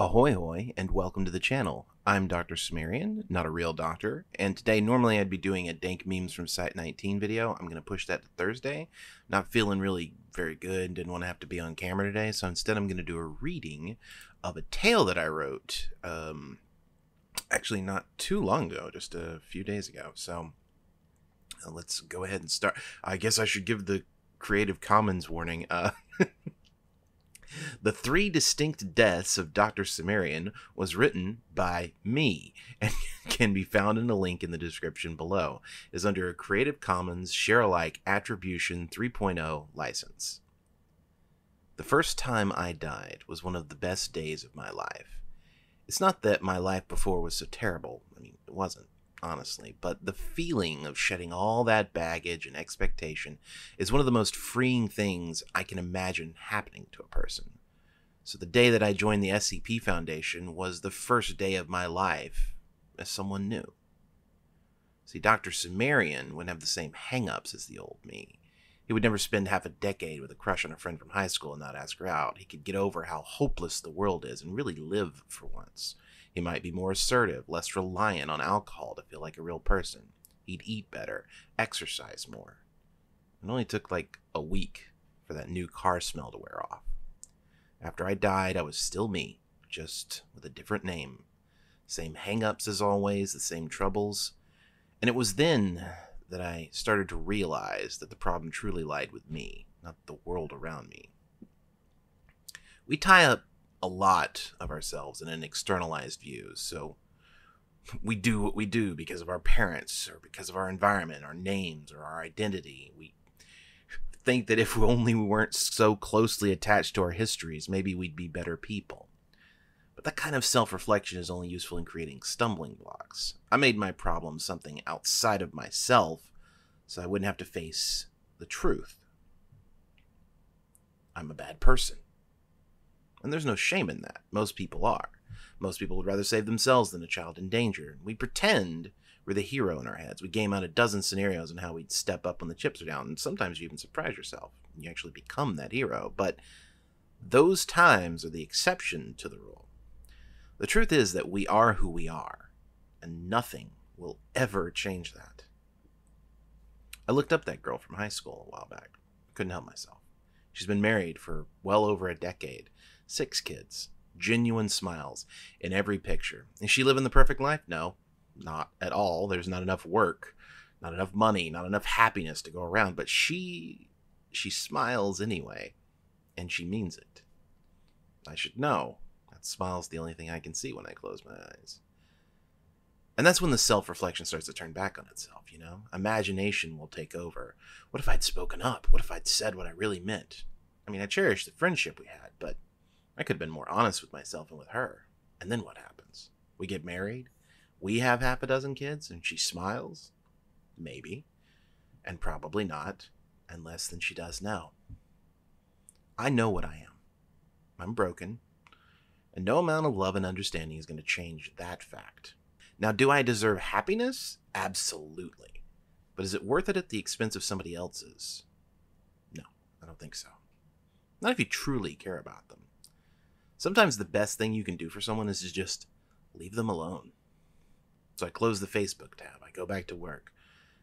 Ahoy hoy and welcome to the channel. I'm Dr. Cimmerian, not a real doctor, and today normally I'd be doing a dank memes from Site 19 video. I'm going to push that to Thursday. Not feeling really very good, didn't want to have to be on camera today, so instead I'm going to do a reading of a tale that I wrote um, actually not too long ago, just a few days ago. So uh, let's go ahead and start. I guess I should give the Creative Commons warning. Uh, The Three Distinct Deaths of Dr. Cimmerian was written by me and can be found in a link in the description below. It is under a Creative Commons Share Alike Attribution 3.0 license. The first time I died was one of the best days of my life. It's not that my life before was so terrible. I mean, it wasn't honestly, but the feeling of shedding all that baggage and expectation is one of the most freeing things I can imagine happening to a person. So the day that I joined the SCP Foundation was the first day of my life as someone new. See, Dr. Cimmerian wouldn't have the same hang-ups as the old me. He would never spend half a decade with a crush on a friend from high school and not ask her out. He could get over how hopeless the world is and really live for once. He might be more assertive, less reliant on alcohol to feel like a real person. He'd eat better, exercise more. It only took like a week for that new car smell to wear off. After I died, I was still me, just with a different name. Same hang ups as always, the same troubles. And it was then that I started to realize that the problem truly lied with me, not the world around me. We tie up a lot of ourselves in an externalized view. So we do what we do because of our parents or because of our environment, our names or our identity. We think that if only we weren't so closely attached to our histories, maybe we'd be better people. But that kind of self reflection is only useful in creating stumbling blocks. I made my problem something outside of myself so I wouldn't have to face the truth. I'm a bad person. And there's no shame in that. Most people are. Most people would rather save themselves than a child in danger. We pretend we're the hero in our heads. We game out a dozen scenarios on how we'd step up when the chips are down, and sometimes you even surprise yourself. You actually become that hero. But those times are the exception to the rule. The truth is that we are who we are, and nothing will ever change that. I looked up that girl from high school a while back. Couldn't help myself. She's been married for well over a decade Six kids, genuine smiles in every picture. Is she living the perfect life? No, not at all. There's not enough work, not enough money, not enough happiness to go around, but she she smiles anyway, and she means it. I should know. That smile's the only thing I can see when I close my eyes. And that's when the self reflection starts to turn back on itself, you know? Imagination will take over. What if I'd spoken up? What if I'd said what I really meant? I mean, I cherish the friendship we had, but I could have been more honest with myself and with her. And then what happens? We get married, we have half a dozen kids, and she smiles? Maybe. And probably not, and less than she does now. I know what I am. I'm broken, and no amount of love and understanding is going to change that fact. Now, do I deserve happiness? Absolutely. But is it worth it at the expense of somebody else's? No, I don't think so. Not if you truly care about them. Sometimes the best thing you can do for someone is to just leave them alone. So I close the Facebook tab. I go back to work.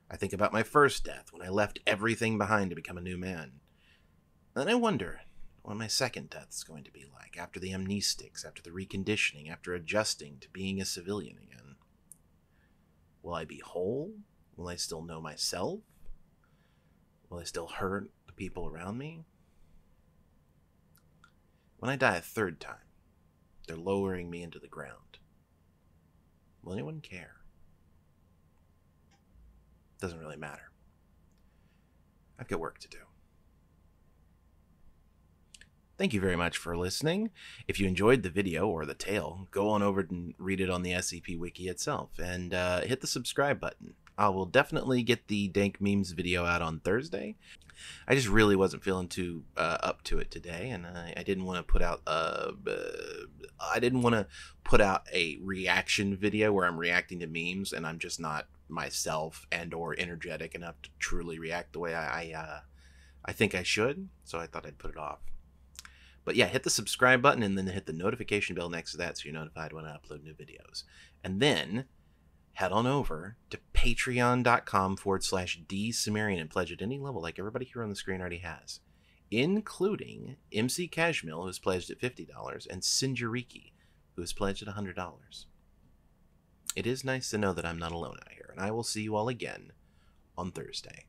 I think about my first death when I left everything behind to become a new man. Then I wonder what my second death is going to be like after the amnestics, after the reconditioning, after adjusting to being a civilian again. Will I be whole? Will I still know myself? Will I still hurt the people around me? When I die a third time, they're lowering me into the ground. Will anyone care? Doesn't really matter. I've got work to do. Thank you very much for listening. If you enjoyed the video or the tale, go on over and read it on the SCP Wiki itself and uh, hit the subscribe button. I will definitely get the Dank Memes video out on Thursday. I just really wasn't feeling too uh, up to it today, and I, I didn't want to put out uh, I didn't want to put out a reaction video where I'm reacting to memes, and I'm just not myself and or energetic enough to truly react the way I I, uh, I think I should. So I thought I'd put it off. But yeah, hit the subscribe button and then hit the notification bell next to that so you're notified when I upload new videos. And then head on over to patreon.com forward slash D and pledge at any level like everybody here on the screen already has, including MC Cashmill, who has pledged at $50, and Sinjariki, who has pledged at $100. It is nice to know that I'm not alone out here, and I will see you all again on Thursday.